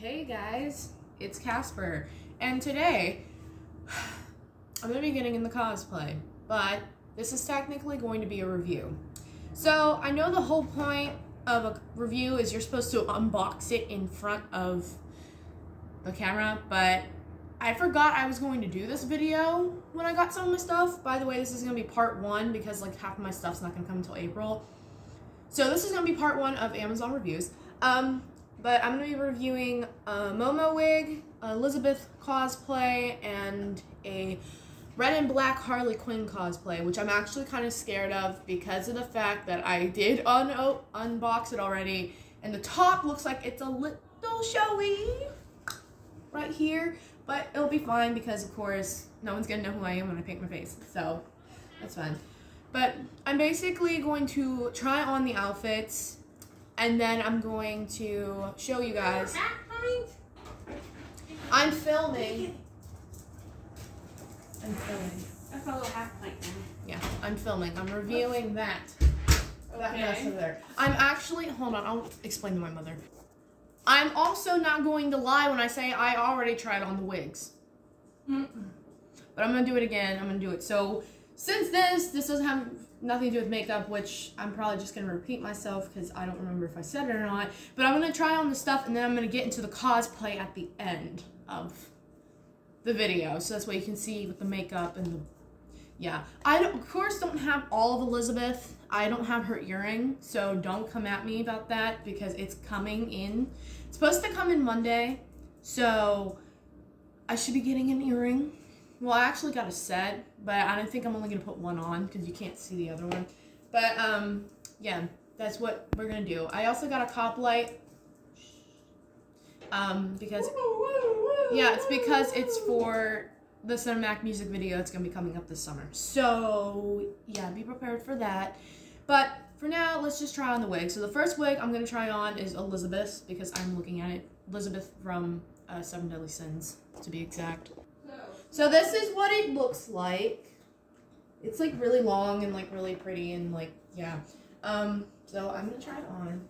Hey guys, it's Casper, and today I'm gonna be getting in the cosplay, but this is technically going to be a review. So I know the whole point of a review is you're supposed to unbox it in front of the camera, but I forgot I was going to do this video when I got some of my stuff. By the way, this is gonna be part one because like half of my stuff's not gonna come until April. So this is gonna be part one of Amazon reviews. Um, but I'm gonna be reviewing a Momo wig, Elizabeth cosplay, and a red and black Harley Quinn cosplay, which I'm actually kind of scared of because of the fact that I did un unbox it already, and the top looks like it's a little showy right here, but it'll be fine because of course no one's gonna know who I am when I paint my face, so that's fine. But I'm basically going to try on the outfits and then I'm going to show you guys. I'm filming. I'm filming. That's a little half pint now. Yeah, I'm filming. I'm reviewing that. That mess Okay. over there. I'm actually, hold on, I'll explain to my mother. I'm also not going to lie when I say I already tried on the wigs. But I'm gonna do it again. I'm gonna do it. So since this, this doesn't have nothing to do with makeup, which I'm probably just gonna repeat myself because I don't remember if I said it or not. But I'm gonna try on the stuff and then I'm gonna get into the cosplay at the end of the video. So that's why you can see with the makeup and the yeah. I don't, of course don't have all of Elizabeth. I don't have her earring, so don't come at me about that because it's coming in. It's supposed to come in Monday, so I should be getting an earring. Well, I actually got a set, but I don't think I'm only gonna put one on because you can't see the other one. But um, yeah, that's what we're gonna do. I also got a cop light. Um, because yeah, it's because it's for the cinematic music video that's gonna be coming up this summer. So yeah, be prepared for that. But for now, let's just try on the wig. So the first wig I'm gonna try on is Elizabeth's because I'm looking at it. Elizabeth from uh, Seven Deadly Sins, to be exact. So this is what it looks like. It's like really long and like really pretty and like yeah. Um, so I'm gonna try it on.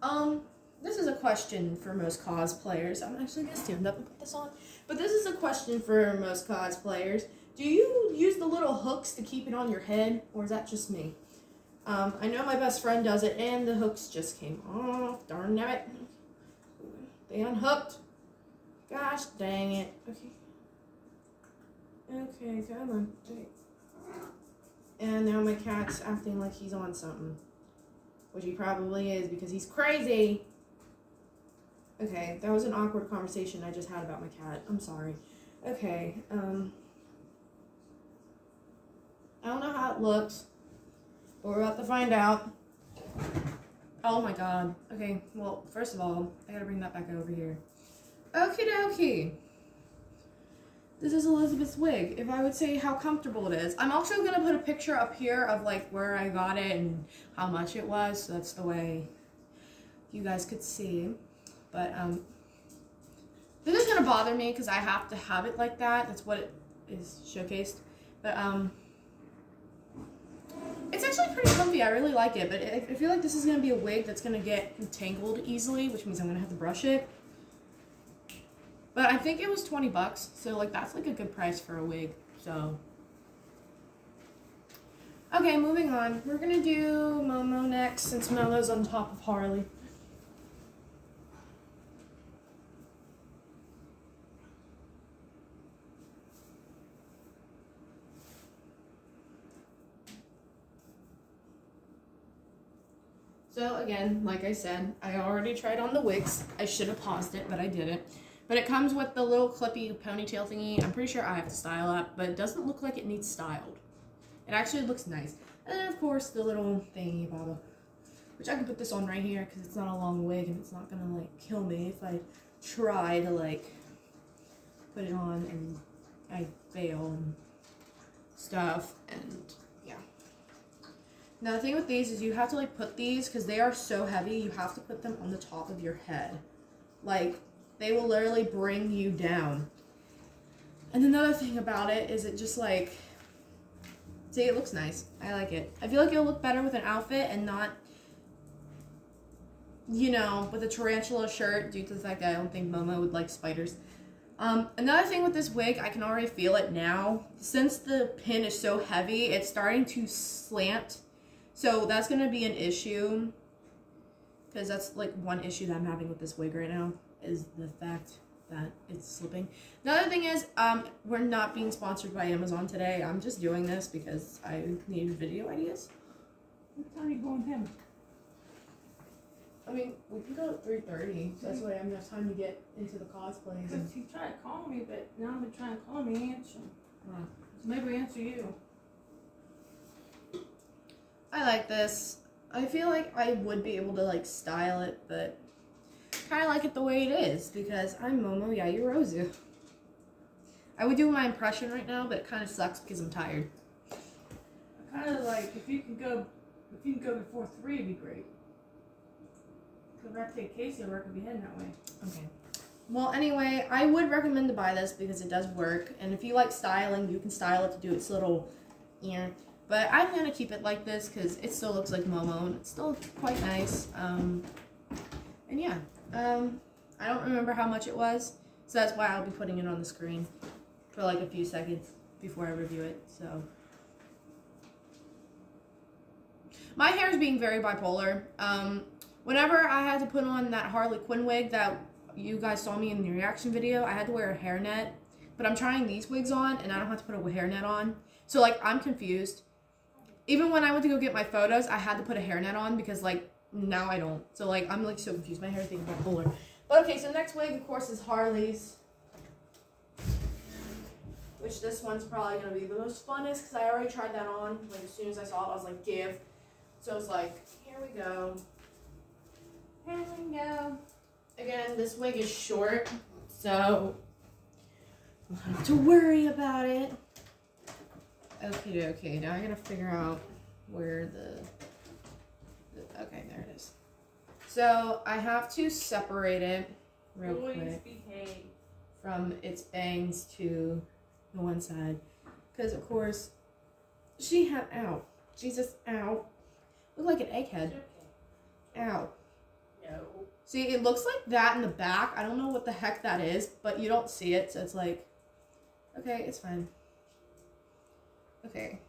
Um, this is a question for most cosplayers. I'm actually gonna stand up and put this on. But this is a question for most cosplayers. Do you use the little hooks to keep it on your head, or is that just me? Um, I know my best friend does it, and the hooks just came off. Darn it. They unhooked. Gosh dang it. Okay. Okay, come on. And now my cat's acting like he's on something. Which he probably is because he's crazy. Okay, that was an awkward conversation I just had about my cat. I'm sorry. Okay, um. I don't know how it looks, but we're about to find out. Oh my god. Okay, well, first of all, I gotta bring that back over here. Okie dokie. This is Elizabeth's wig. If I would say how comfortable it is. I'm also gonna put a picture up here of like where I got it and how much it was. So that's the way you guys could see. But um, this is gonna bother me because I have to have it like that. That's what it is showcased. But um, it's actually pretty comfy. I really like it. But I feel like this is gonna be a wig that's gonna get tangled easily, which means I'm gonna have to brush it. But I think it was 20 bucks, so like that's like a good price for a wig. So Okay, moving on. We're gonna do Momo next since Momo's on top of Harley. So again, like I said, I already tried on the wigs. I should have paused it, but I didn't. But it comes with the little clippy ponytail thingy. I'm pretty sure I have to style up, but it doesn't look like it needs styled. It actually looks nice. And then of course the little thingy baba, which I can put this on right here because it's not a long wig and it's not gonna like kill me if I try to like put it on and I fail and stuff and yeah. Now the thing with these is you have to like put these because they are so heavy. You have to put them on the top of your head, like they will literally bring you down. And another thing about it is it just like see it looks nice. I like it. I feel like it'll look better with an outfit and not you know, with a tarantula shirt due to the fact that I don't think Momo would like spiders. Um, another thing with this wig, I can already feel it now. Since the pin is so heavy, it's starting to slant. So that's going to be an issue. Because that's like one issue that I'm having with this wig right now is the fact that it's slipping. Another thing is, um, we're not being sponsored by Amazon today. I'm just doing this because I need video ideas. What time are you going home? I mean, we can go at 3.30, so that's why I have enough time to get into the cosplays. And, Because he tried to call me, but now they're trying to call me, answer. Wow. So maybe answer you. I like this. I feel like I would be able to like style it, but kind of like it the way it is because I'm Momo Yaoyorozu. I would do my impression right now, but it kind of sucks because I'm tired. I kind of like, if you can go, if you can go before three, it'd be great. Because I take Casey work and be heading that way. Okay. Well, anyway, I would recommend to buy this because it does work, and if you like styling, you can style it to do its little, yeah. But I'm gonna keep it like this because it still looks like Momo, and it's still quite nice. Um, and yeah, um, I don't remember how much it was, so that's why I'll be putting it on the screen for like a few seconds before I review it. So. My hair is being very bipolar. Um, whenever I had to put on that Harley Quinn wig that you guys saw me in the reaction video, I had to wear a hairnet. But I'm trying these wigs on and I don't have to put a hairnet on. So like I'm confused. Even when I went to go get my photos, I had to put a hairnet on because like now I don't. So like I'm like so confused. My hair is being bipolar. But okay, so next wig of course is Harley's. Which this one's probably gonna be the most funnest because I already tried that on. Like as soon as I saw it, I was like, give. So I was like, here we go. Here we go. Again, this wig is short, so I don't have to worry about it. Okay, okay. Now I gotta figure out where the. Okay, there it is. So I have to separate it real quick from its bangs to the one side, because of course she had ow, Jesus, ow, look like an egghead, ow. No. See, it looks like that in the back. I don't know what the heck that is, but you don't see it, so it's like, okay, it's fine. Okay.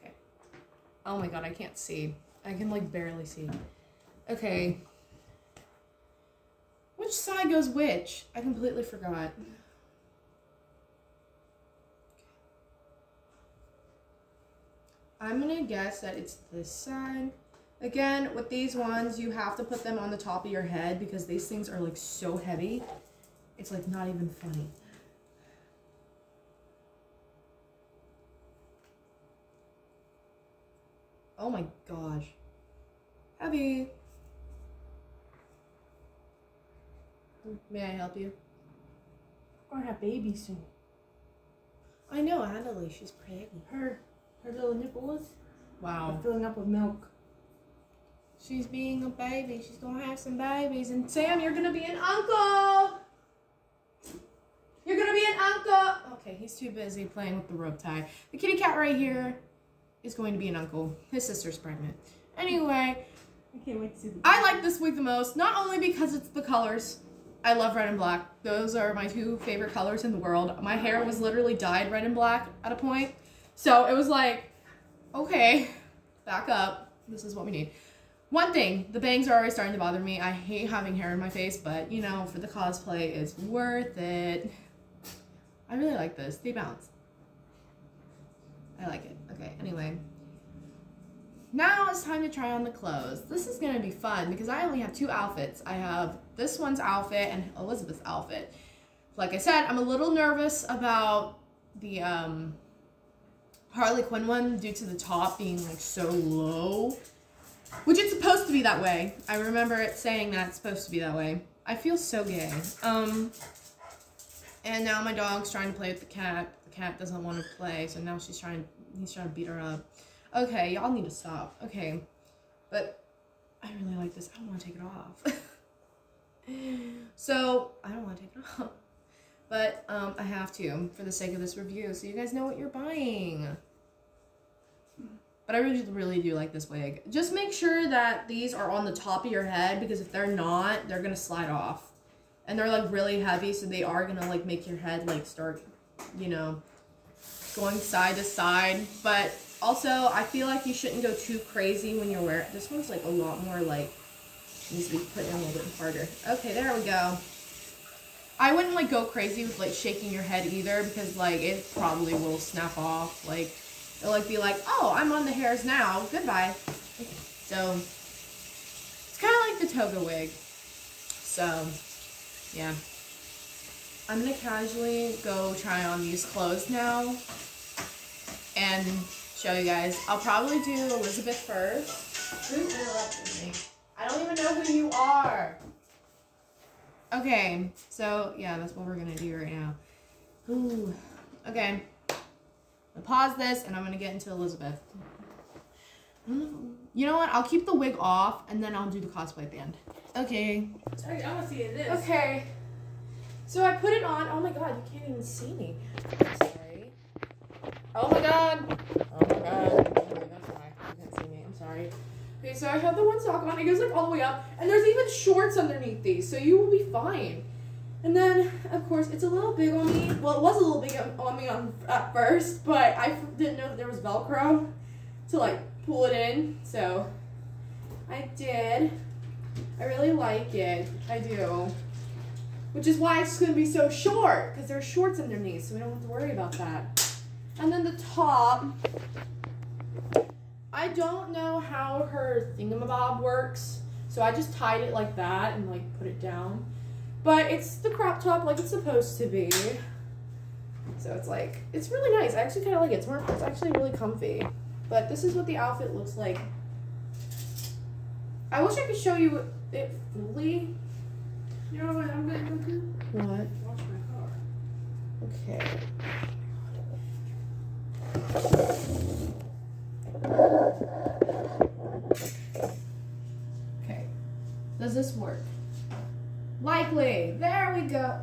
Okay. Oh my god, I can't see. I can like barely see. Okay. Which side goes which? I completely forgot. I'm gonna guess that it's this side. Again, with these ones, you have to put them on the top of your head because these things are like so heavy. It's like not even funny. Oh my gosh. Heavy. May I help you? We're gonna have babies soon. I know, Adelaide, she's pregnant. Her, her little nipples Wow. are filling up with milk. She's being a baby. She's gonna have some babies. And Sam, you're gonna be an uncle. You're gonna be an uncle. Okay, he's too busy playing with the rope tie. The kitty cat right here is going to be an uncle. His sister's pregnant. Anyway, I can't wait to see the. I like this wig the most, not only because it's the colors. I love red and black. Those are my two favorite colors in the world. My hair was literally dyed red and black at a point. So it was like, okay, back up. This is what we need. One thing, the bangs are already starting to bother me. I hate having hair in my face, but you know, for the cosplay, it's worth it. I really like this. They bounce. I like it. Okay, anyway. Now it's time to try on the clothes. This is gonna be fun because I only have two outfits. I have this one's outfit and Elizabeth's outfit. Like I said, I'm a little nervous about the um, Harley Quinn one due to the top being like so low. Which it's supposed to be that way. I remember it saying that it's supposed to be that way. I feel so gay. Um, and now my dog's trying to play with the cat. The cat doesn't want to play, so now she's trying. He's trying to beat her up. Okay, y'all need to stop. Okay, but I really like this. I don't want to take it off. so I don't want to take it off, but um, I have to for the sake of this review, so you guys know what you're buying. But I really, really do like this wig. Just make sure that these are on the top of your head because if they're not, they're gonna slide off. And they're like really heavy, so they are gonna like make your head like start, you know, going side to side. But also, I feel like you shouldn't go too crazy when you're wearing. This one's like a lot more like needs to be put in a little bit harder. Okay, there we go. I wouldn't like go crazy with like shaking your head either because like it probably will snap off. Like it'll like be like, oh, I'm on the hairs now. Goodbye. So it's kind of like the toga wig. So yeah. I'm gonna casually go try on these clothes now and show you guys. I'll probably do Elizabeth first. Who's interrupting me? I don't even know who you are. Okay, so yeah, that's what we're gonna do right now. Ooh, okay. I'll pause this and I'm gonna get into Elizabeth. You know what? I'll keep the wig off and then I'll do the cosplay at the end. Okay. I, I want to see this. Okay. So I put it on. Oh my god, you can't even see me. Sorry. Oh my god. Okay, so I have the one sock on. It goes like all the way up, and there's even shorts underneath these, so you will be fine. And then, of course, it's a little big on me. Well, it was a little big on me on at first, but I didn't know that there was Velcro to like pull it in. So I did. I really like it. I do. Which is why it's gonna be so short, because there's shorts underneath, so we don't have to worry about that. And then the top. I don't know how her thingamabob works, so I just tied it like that and like put it down. But it's the crop top like it's supposed to be. So it's like, it's really nice. I actually kind of like it. It's, more, it's actually really comfy. But this is what the outfit looks like. I wish I could show you it fully. You know what I'm gonna do? What? Wash my car. Okay. Okay. Does this work? Likely. There we go.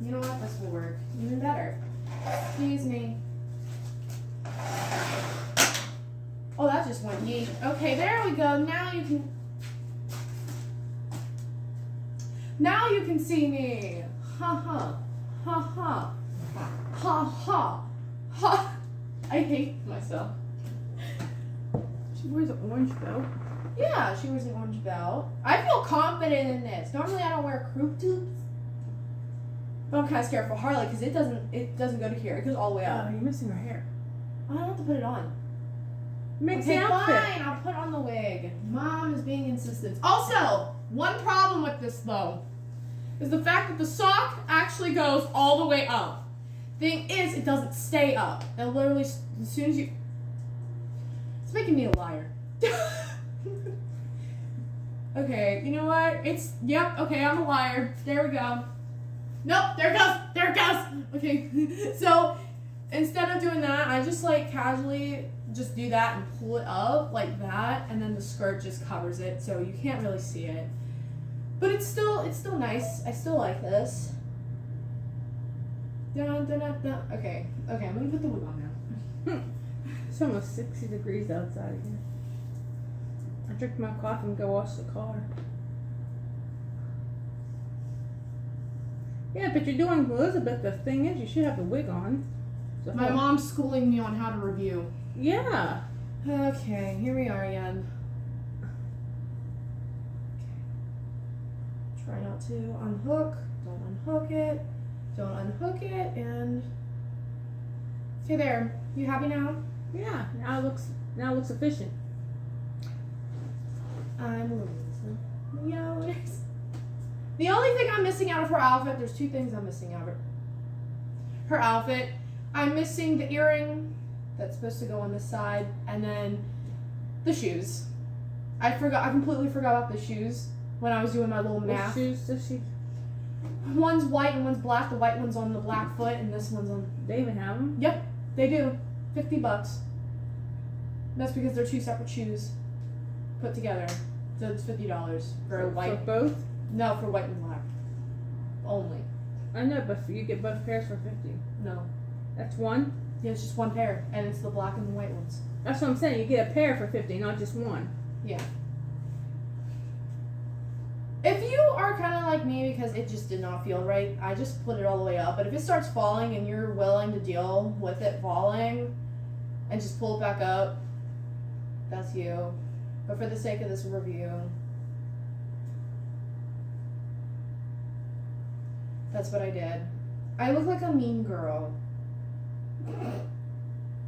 You know what? This will work. Even better. Excuse me. Oh, that just went yeet. Okay, there we go. Now you can. Now you can see me. Ha ha. Ha ha. Ha ha. Ha. I hate myself. She wears an orange belt. Yeah, she wears an orange belt. I feel confident in this. Normally I don't wear croup tubes. But I'm kind of scared for Harley because it doesn't it doesn't go to here. It goes all the way up. Oh, up. you're missing her hair. I don't have to put it on. Makes okay, fine. I'll put on the wig. Mom is being insistent. Also, one problem with this though is the fact that the sock actually goes all the way up. Thing is, it doesn't stay up. It literally, as soon as you, making me a liar. okay, you know what? It's yep. Okay, I'm a liar. There we go. Nope. There it goes. There it goes. Okay. so instead of doing that, I just like casually just do that and pull it up like that, and then the skirt just covers it, so you can't really see it. But it's still it's still nice. I still like this. Dun, dun, dun. Okay, okay, I'm gonna put the wig on now. It's almost 60 degrees outside again. I drink my coffee and go wash the car. Yeah, but you're doing Elizabeth. The thing is, you should have the wig on. So My mom's schooling me on how to review. Yeah. Okay, here we are again. Okay. Try not to unhook. Don't unhook it. Don't unhook it. And okay, there. You happy now? Yeah. Now it looks now it looks efficient. I'm. Yours. The only thing I'm missing out of her outfit, there's two things I'm missing out of her. Her outfit. I'm missing the earring that's supposed to go on the side, and then the shoes. I forgot. I completely forgot about the shoes when I was doing my little math. shoes does she? One's white and one's black. The white one's on the black foot, and this one's on. They even have them. Yep, they do. Fifty bucks. That's because they're two separate shoes put together. So it's fifty dollars for a white. For both. No, for white and black. Only. I know, but you get both pairs for fifty. No. That's one. Yeah, it's just one pair, and it's the black and the white ones. That's what I'm saying. You get a pair for fifty, not just one. Yeah. If you are kind of like me because it just did not feel right, I just put it all the way up. But if it starts falling and you're willing to deal with it falling and just pull it back up, that's you. But for the sake of this review, that's what I did. I look like a mean girl.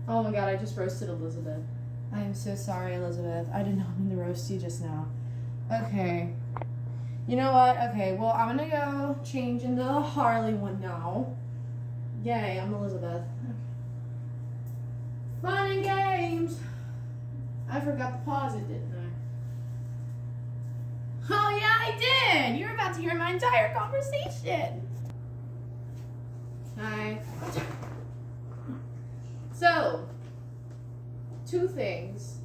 Oh my god, I just roasted Elizabeth. I am so sorry, Elizabeth. I did not mean to roast you just now. Okay. You know what? Okay, well, I'm gonna go change into the Harley one now. Yay, I'm Elizabeth. Fun and games. I forgot to pause it, didn't I? Oh, yeah, I did. You're about to hear my entire conversation. Hi. So, two things.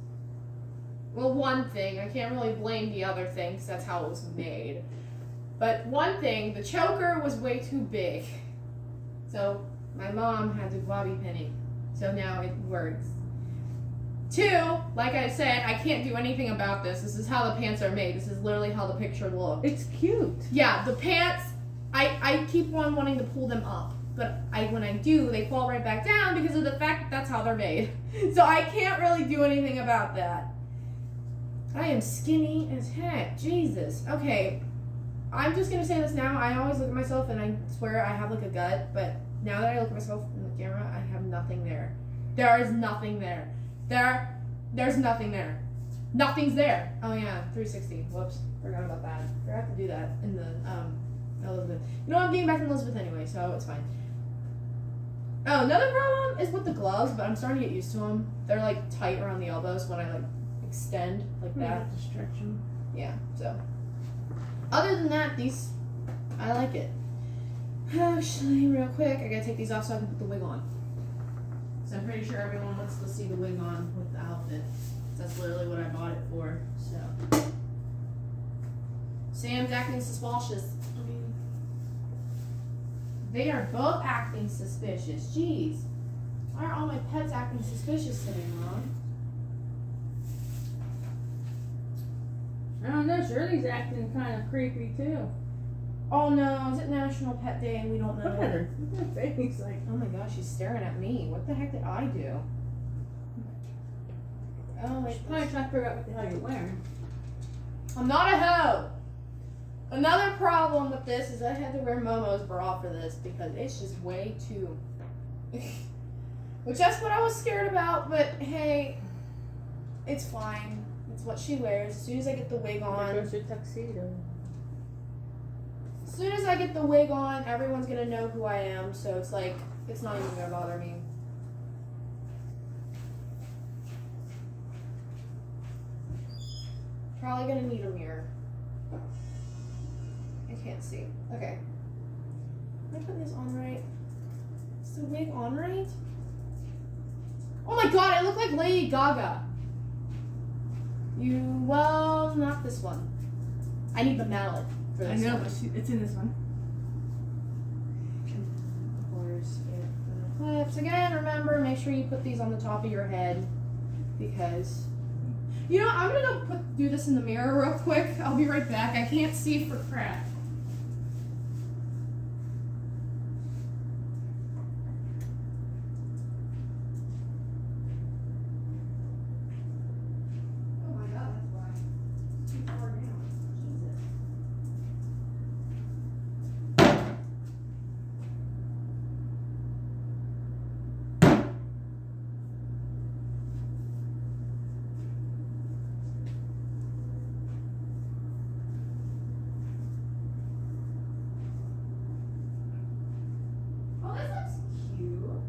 Well, one thing. I can't really blame the other thing because that's how it was made. But one thing, the choker was way too big. So, my mom had to bobby pin it. So now it works. Two, like I said, I can't do anything about this. This is how the pants are made. This is literally how the picture looks. It's cute. Yeah, the pants, I, I keep on wanting to pull them up. But I when I do, they fall right back down because of the fact that that's how they're made. So I can't really do anything about that. I am skinny as heck. Jesus. Okay. I'm just gonna say this now. I always look at myself and I swear I have like a gut, but now that I look at myself in the camera, I have nothing there. There is nothing there. There, there's nothing there. Nothing's there. Oh yeah, 360. Whoops, forgot about that. Forgot to do that in the um Elizabeth. You know I'm getting back in Elizabeth anyway, so it's fine. Oh, another problem is with the gloves, but I'm starting to get used to them. They're like tight around the elbows when I like extend like that. have to stretch them. Yeah, so. Other than that, these, I like it. Actually, real quick, I gotta take these off so I can put the wig on. So I'm pretty sure everyone wants to see the wig on with the outfit. That's literally what I bought it for, so. Sam's acting suspicious. I mean, they are both acting suspicious. Jeez. Why are all my pets acting suspicious today, Mom? I don't know. Shirley's acting kind of creepy too. Oh no, is it National Pet Day and we don't know? Look at her. Look at her face. Like, Oh my gosh, she's staring at me. What the heck did I do? Oh she's probably trying to figure out what the hell you're wearing. I'm not a hoe. Another problem with this is I had to wear Momo's bra for this because it's just way too. Which that's what I was scared about, but hey, it's fine. It's what she wears. As soon as I get the wig on, goes your tuxedo. As soon as I get the wig on, everyone's gonna know who I am. So it's like it's not even gonna bother me. Probably gonna need a mirror. I can't see. Okay. Am I putting this on right? Is the wig on right? Oh my god, I look like Lady Gaga. You, well, not this one. I need the mallet I know, but she, it's in this one. Where's it for the clips? Again, remember, make sure you put these on the top of your head because. You know, I'm gonna go put, do this in the mirror real quick. I'll be right back. I can't see for crap. Oh my god, that's why. It's too far down. Jesus.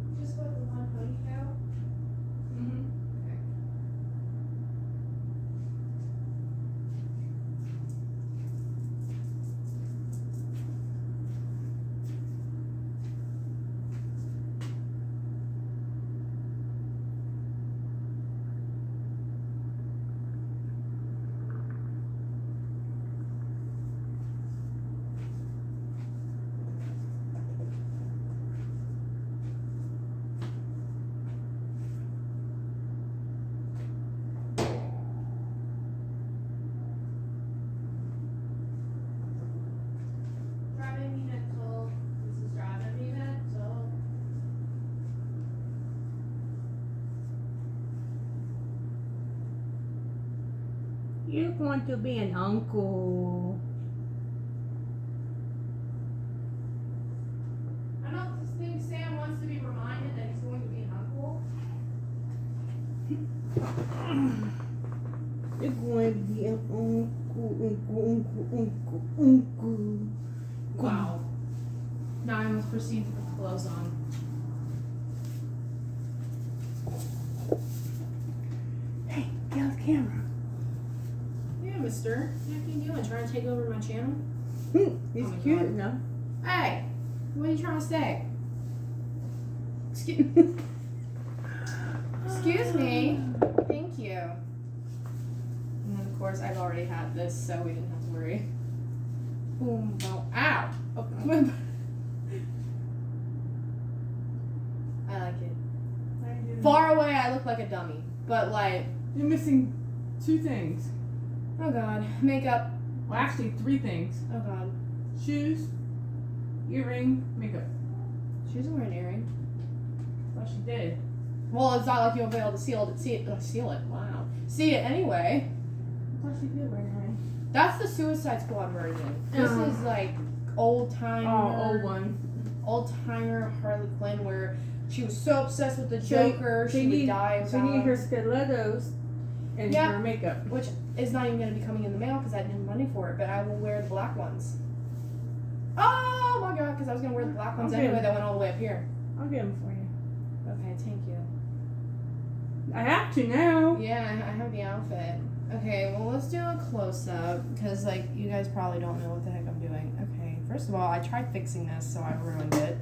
You're going to be an uncle. I don't think Sam wants to be reminded that he's going to be an uncle. You're going to be an uncle, uncle, uncle, uncle, uncle. Wow. Now I must proceed to put clothes on. Hey, get off camera. Yeah, mister. What are you doing? Trying to take over my channel? Hmm, he's Oh my cute enough. Hey! What are you trying to say? Excuse, excuse me. Thank you. And then, of course, I've already had this, so we didn't have to worry. Boom, boom. Ow! Oh, I like it. Far away, I look like a dummy. But, like, You're missing two things. oh god. Makeup. Well, actually, three things: Oh god. Shoes, earring, makeup. She doesn't wear an earring. Well, she did. Well, it's not like you'll be able to seal it. See it. Uh, seal it. Wow. See it anyway. I thought she did wear an earring. That's the Suicide Squad version. This Oh. is like old time. Oh, old one. Old timer Harley Quinn, where she was so obsessed with the So, Joker, she She would need, die she about need her him, stilettos and Yeah. her makeup. which is not even going to be coming in the mail because I didn't have money for it. But I will wear the black ones. Oh my god! Because I was going to wear the black ones Okay. anyway. That went all the way up here. I'll get them for you. Okay, thank you. I have to now. Yeah, I have the outfit. Okay, well, let's do a close up because, like, you guys probably don't know what the heck I'm doing. Okay, first of all, I tried fixing this, so I ruined it.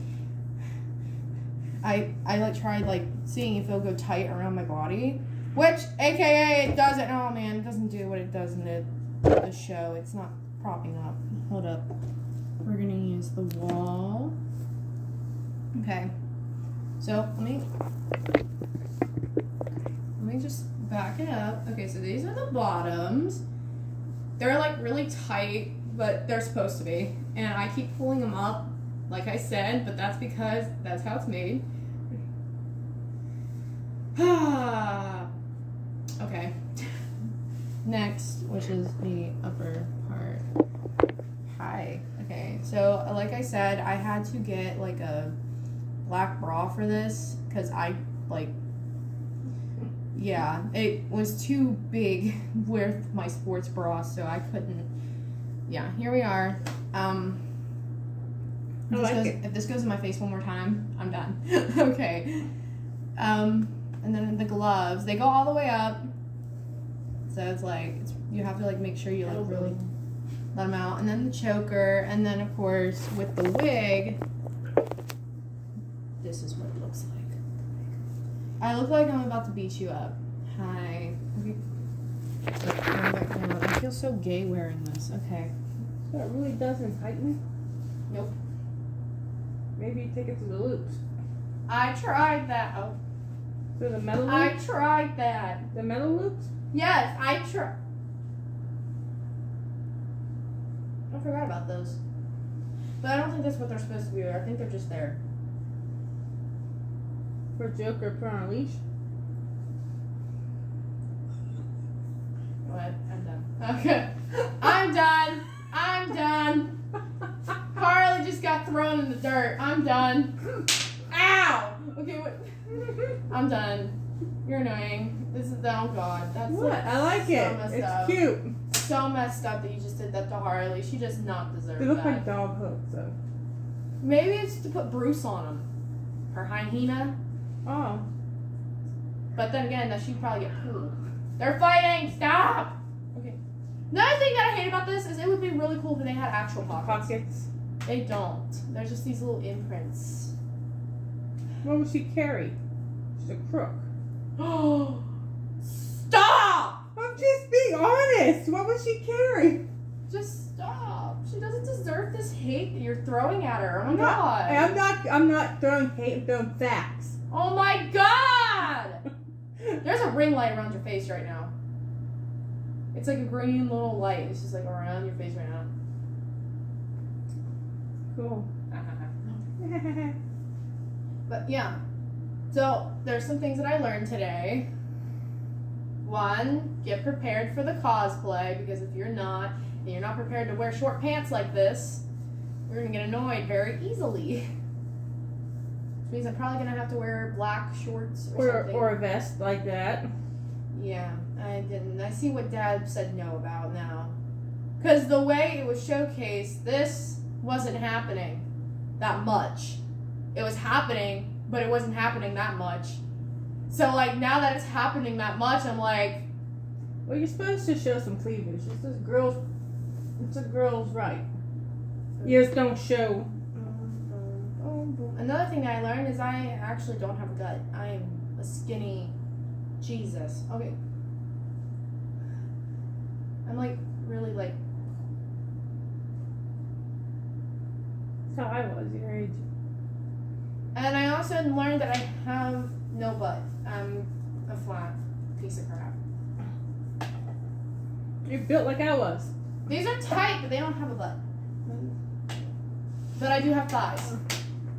I I like tried like seeing if it'll go tight around my body, which AKA it doesn't. Oh man, it doesn't do what it does in the the show. It's not propping up. Hold up. We're gonna use the wall. Okay. So let me let me just back it up. Okay, so these are the bottoms. They're like really tight, but they're supposed to be. And I keep pulling them up, like I said, but that's because that's how it's made. okay. Next, which is the upper part. Hi. Okay, so like I said, I had to get like a black bra for this because I like yeah, it was too big with my sports bra, so I couldn't. Yeah, here we are. Um, I if this like goes, it. If this goes in my face one more time, I'm done. okay. Um, and then the gloves, they go all the way up. So it's like it's, you have to like make sure you like really let them out, and then the choker, and then of course with the wig, this is what it looks like. I look like I'm about to beat you up. Hi. Okay. Turn back down. I feel so gay wearing this. Okay. So it really doesn't tighten? Nope. Maybe take it to the loops. I tried that. Oh, To the metal loops? I tried that. The metal loops? Yes, I tried. I forgot about those. But I don't think that's what they're supposed to be. I think they're just there. For Joker put on a leash? What? I'm done. Okay. I'm done. I'm done. Harley just got thrown in the dirt. I'm done. Ow! Okay, what? I'm done. You're annoying. This is oh god. That's What? like I like so it. It's up. cute. So messed up that you just did that to Harley. She does not deserve that. They look that. like dog hooks though. Maybe it's to put Bruce on them. Her hyena. Oh. But then again, that she'd probably get pulled. They're fighting! Stop! Okay. Another thing that I hate about this is it would be really cool if they had actual pockets. Pockets. They don't. They're just these little imprints. What would she carry? She's a crook. Oh! Stop! Just being honest. What was she carrying? Just stop. She doesn't deserve this hate that you're throwing at her. Oh my I'm not- god. I'm not. I'm not throwing hate. I'm throwing facts. Oh my god! There's a ring light around your face right now. It's like a green little light. It's just like around your face right now. Cool. But yeah. So there's some things that I learned today. One, get prepared for the cosplay because if you're not, and you're not prepared to wear short pants like this, you're gonna get annoyed very easily. Which means I'm probably gonna have to wear black shorts or, Or something. or a vest like that. Yeah, I didn't. I see what Dad said no about now. Because the way it was showcased, this wasn't happening that much. It was happening, but it wasn't happening that much. So, like, now that it's happening that much, I'm like, Well, you're supposed to show some cleavage. It's a girls. It's a girl's right. Just don't show. Another thing that I learned is I actually don't have a gut. I am a skinny Jesus. Okay. I'm like really like That's how I was your age. and I also learned that I have no butt. I'm um, a flat piece of crap. You're built like I was. These are tight, but they don't have a butt. But I do have thighs.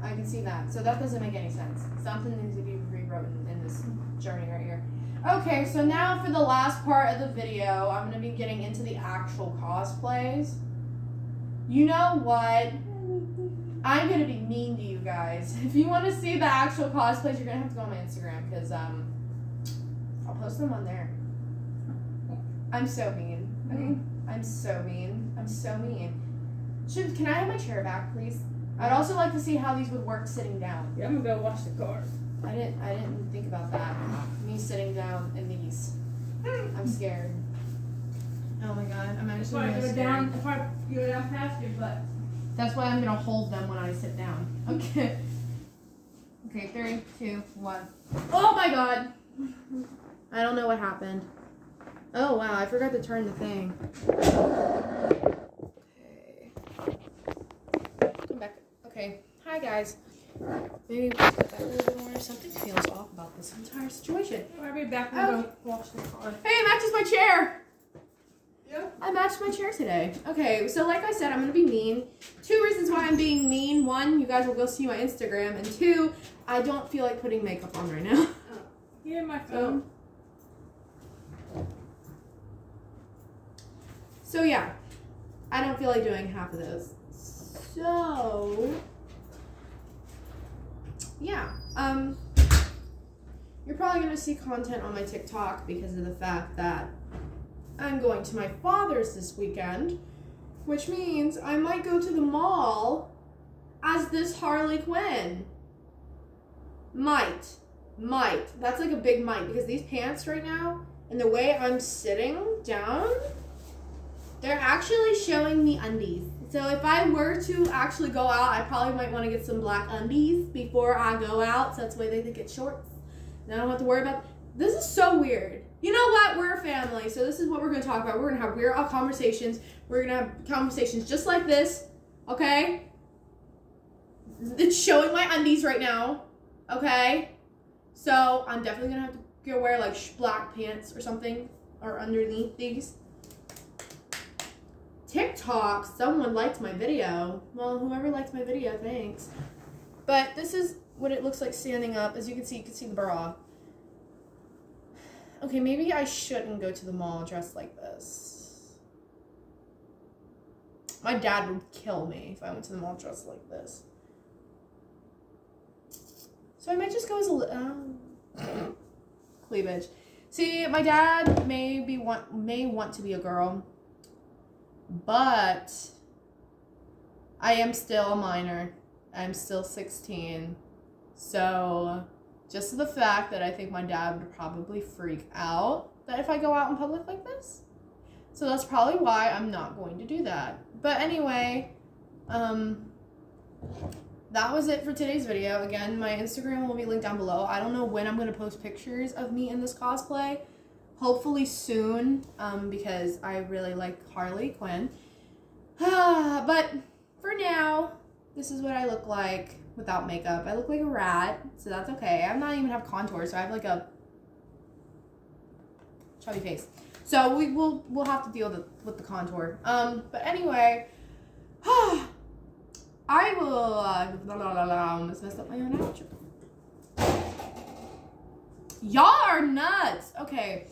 I can see that. So that doesn't make any sense. Something needs to be rewritten in this journey right here. Okay, so now for the last part of the video, I'm going to be getting into the actual cosplays. You know what? I'm going to be mean to you guys. If you want to see the actual cosplays, you're going to have to go on my Instagram because um, I'll post them on there. I'm so mean. Okay? I'm so mean. I'm so mean. Should can I have my chair back, please? I'd also like to see how these would work sitting down. Yeah, I'm gonna go wash the car. I didn't I didn't think about that. Me sitting down in these. I'm scared. Oh my god, I'm If actually I really go scared. down, if I go down past your butt. That's why I'm gonna hold them when I sit down. Okay. Okay, three, two, one. Oh my god! I don't know what happened. Oh wow, I forgot to turn the thing. Okay. Come back. Okay. Hi guys. Maybe we'll put that a little bit more. Something feels off about this entire situation. I'll be back when oh. I go wash the car. Hey, it matches my chair! I matched my chair today. Okay, so like I said, I'm gonna be mean. Two reasons why I'm being mean. One, you guys will go see my Instagram, and two, I don't feel like putting makeup on right now. Yeah, my phone. So yeah, I don't feel like doing half of those. So yeah, um, you're probably gonna see content on my TikTok because of the fact that I'm going to my father's this weekend, which means I might go to the mall as this Harley Quinn. Might, might. That's like a big might because these pants right now and the way I'm sitting down they're actually showing me undies. So if I were to actually go out, I probably might want to get some black undies before I go out. So that's why they think it's shorts. And I don't have to worry about. This is so weird. You know what? We're a family, so this is what we're gonna talk about. We're gonna have weird conversations. We're gonna have conversations just like this, okay? It's showing my undies right now, okay? So I'm definitely gonna have to go wear like black pants or something or underneath these. TikTok, someone liked my video. Well, whoever liked my video, thanks. But this is what it looks like standing up. As you can see, you can see the bra. Okay, maybe I shouldn't go to the mall dressed like this. My dad would kill me if I went to the mall dressed like this. So I might just go as a um, cleavage. See, my dad may be want may want to be a girl, but I am still a minor. I'm still 16. So, just the fact that I think my dad would probably freak out that if I go out in public like this. So that's probably why I'm not going to do that. But anyway, um that was it for today's video. Again, my Instagram will be linked down below. I don't know when I'm going to post pictures of me in this cosplay. Hopefully soon, um, because I really like Harley Quinn. but for now, this is what I look like without makeup. I look like a rat, so that's okay. I'm not even have contour, so I have like a chubby face. So we will we'll have to deal with, with the contour. Um, but anyway, I will. Uh, blah, blah, blah, blah, I almost messed up my own outro. Y'all are nuts. Okay.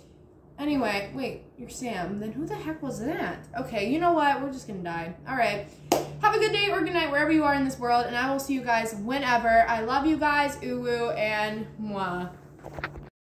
Anyway, wait, you're Sam. Then who the heck was that? Okay, you know what? We're just gonna die. All right. Have a good day or good night wherever you are in this world, and I will see you guys whenever. I love you guys, uwu, and mwah.